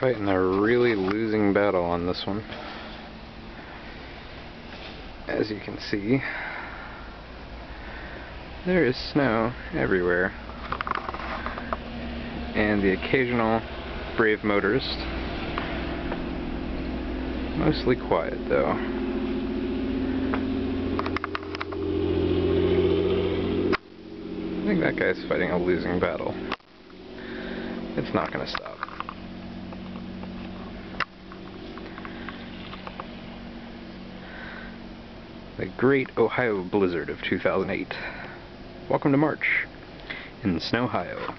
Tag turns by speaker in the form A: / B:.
A: Fighting a really losing battle on this one. As you can see, there is snow everywhere. And the occasional brave motorist. Mostly quiet though. I think that guy's fighting a losing battle. It's not gonna stop. The Great Ohio Blizzard of 2008. Welcome to March in Snowhio.